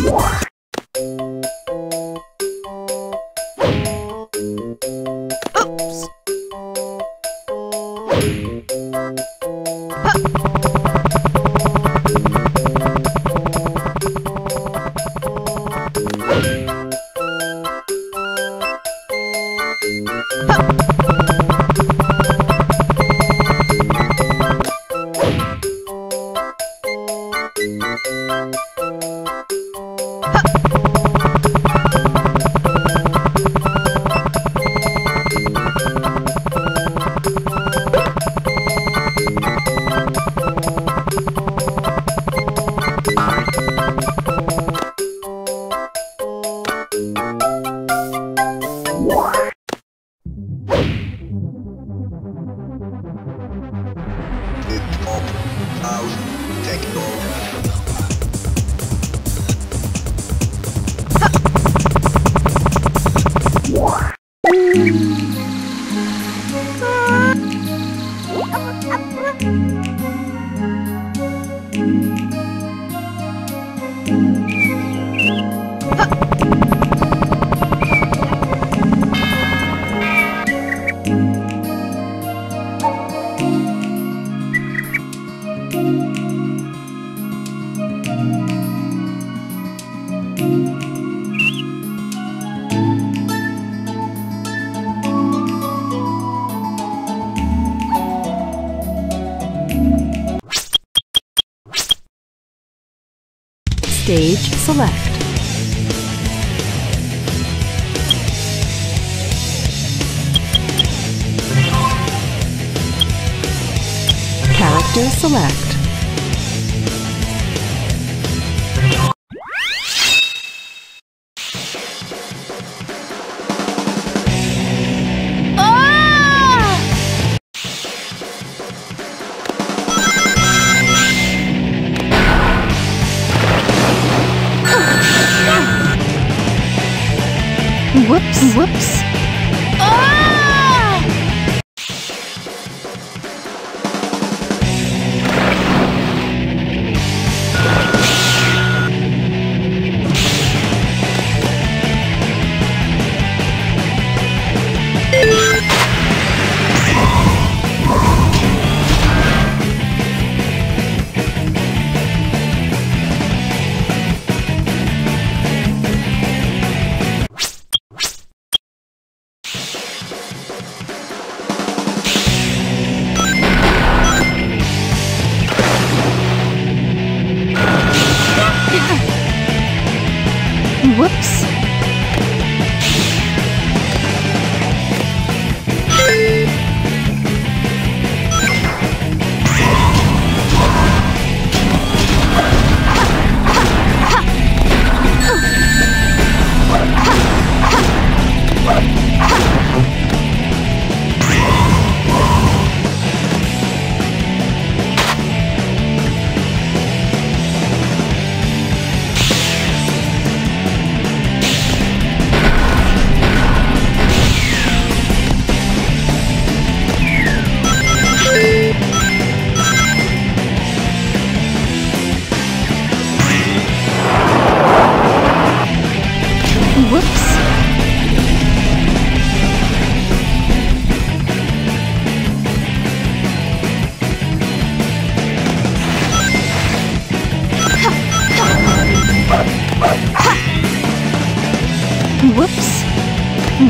Oops! Huh. Take it all. Stage select. Character select. Whoops. Whoops.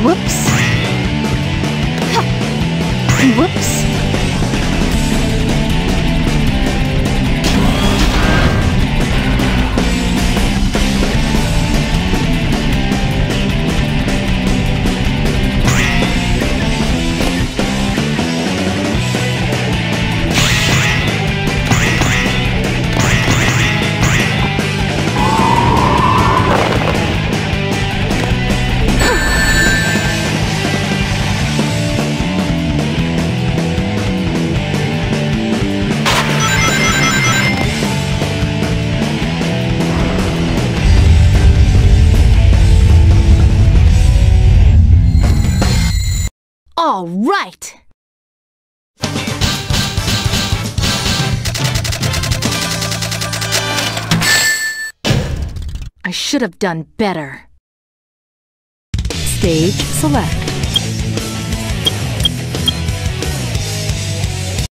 Whoops. Whoops. All right! I should have done better. Stage select.